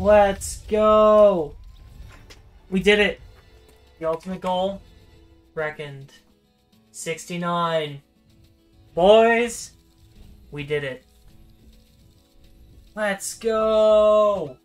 Let's go! We did it! The ultimate goal reckoned. 69. Boys, we did it. Let's go!